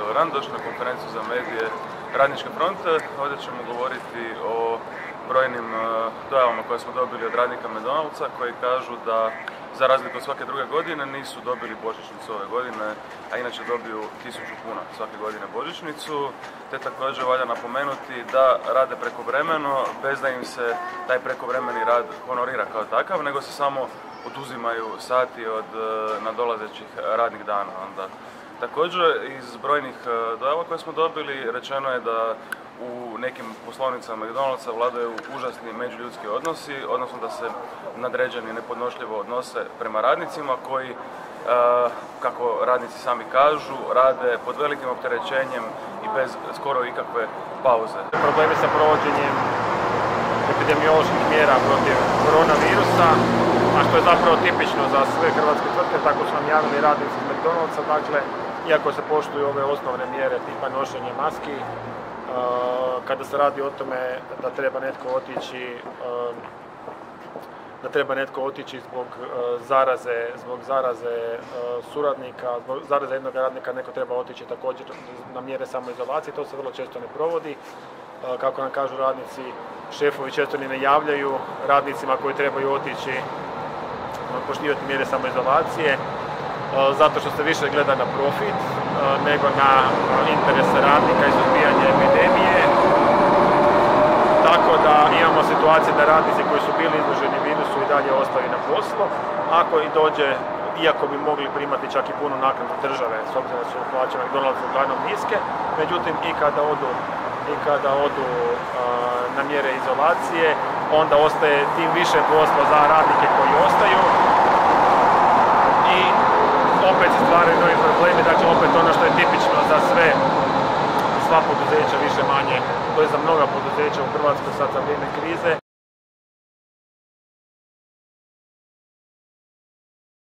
Dobar dan, došli na konferenciju za medije Radničke fronte. Ovdje ćemo govoriti o brojnim e, dojavama koje smo dobili od radnika Medonalca koji kažu da za razliku od svake druge godine nisu dobili božićnicu ove godine, a inače dobiju tisuću kuna svake godine božićnicu. Te također valja napomenuti da rade prekovremeno bez da im se taj prekovremeni rad honorira kao takav, nego se samo oduzimaju sati od e, nadolazećih radnih dana. Onda. Također, iz brojnih e, dojava koje smo dobili, rečeno je da u nekim poslovnicama McDonald'sa vladaju užasni međuljudski odnosi, odnosno da se nadređeni nepodnošljivo odnose prema radnicima koji, e, kako radnici sami kažu, rade pod velikim opterećenjem i bez skoro ikakve pauze. Problemi sa provođenjem epidemioloških mjera protiv koronavirusa, a što je zapravo tipično za sve hrvatske tvrtke, tako su nam javili radnici iz McDonald'sa, dakle, iako se poštuju ove osnovne mjere tipa nošenje maski, kada se radi o tome da treba netko otići da treba netko otići zbog zaraze, zbog zaraze suradnika, zbog zaraze jednog radnika neko treba otići također na mjere samoizolacije, to se vrlo često ne provodi. Kako nam kažu radnici, šefovi često ni ne javljaju radnicima koji trebaju otići poštivati mjere samoizolacije zato što se više gleda na profit nego na interese radnika i suzbijanje epidemije. Tako da imamo situacije da radnici koji su bili izloženi virusu i dalje ostaju na poslu. Ako i dođe, iako bi mogli primati čak i punu naknadu države, s obzirom da su plaće McDonald's uglavnom niske, međutim i kada odu i kada odu na mjere izolacije, onda ostaje tim više posla za radnike koji ostaju i opet se stvaraju novi problemi, dakle opet ono što je tipično za sve sva poduzeća više manje, je za mnoga poduzeća u Hrvatskoj sad za vrijeme krize.